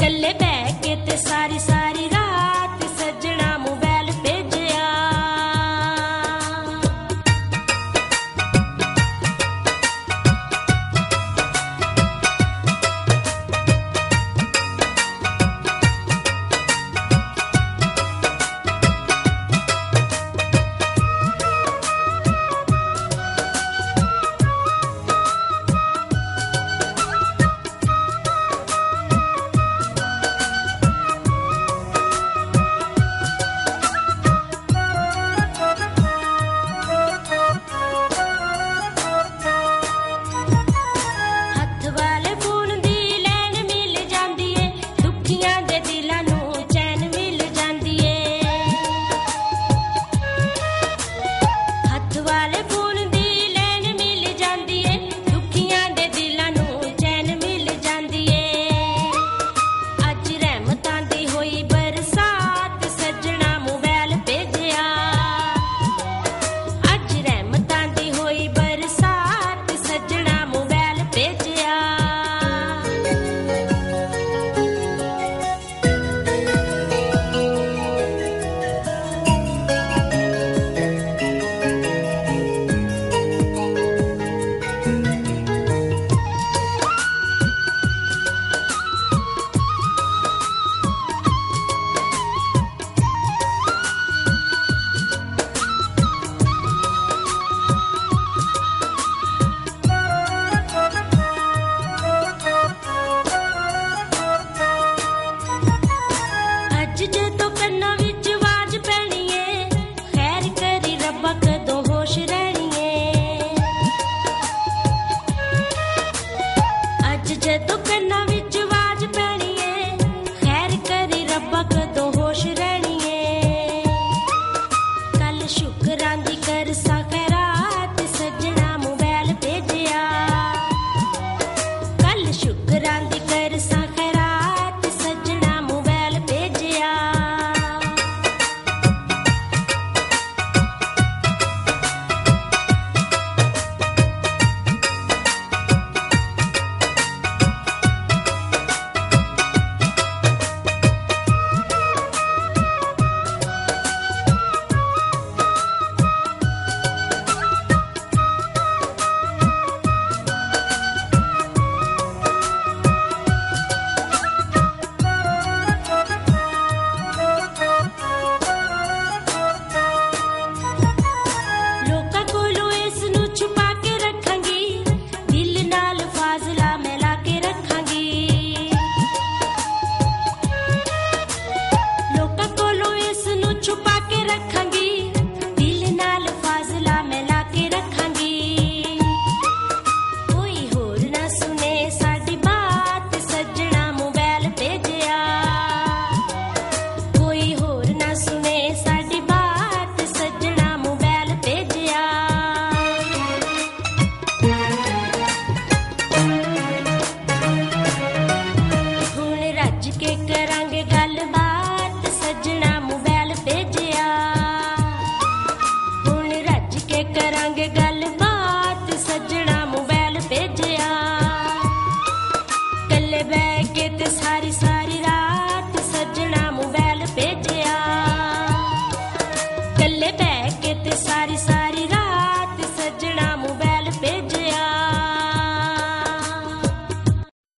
ਚੱਲੇ ਬੈ ਕੇ ਤੇ ਸਾਰੀ गलबात सजना